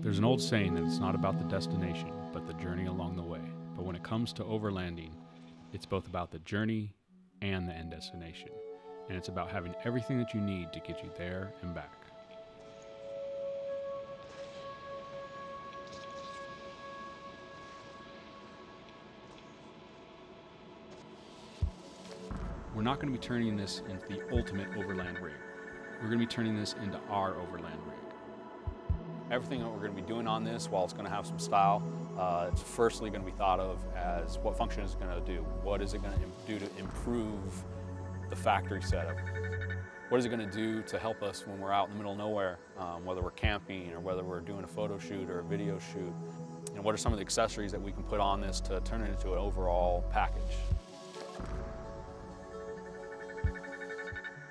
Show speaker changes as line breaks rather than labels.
There's an old saying that it's not about the destination, but the journey along the way. But when it comes to overlanding, it's both about the journey and the end destination. And it's about having everything that you need to get you there and back. We're not going to be turning this into the ultimate overland rig. We're going to be turning this into our overland rig.
Everything that we're going to be doing on this, while it's going to have some style, uh, it's firstly going to be thought of as what function is it going to do? What is it going to do to improve the factory setup? What is it going to do to help us when we're out in the middle of nowhere, um, whether we're camping or whether we're doing a photo shoot or a video shoot? And what are some of the accessories that we can put on this to turn it into an overall package?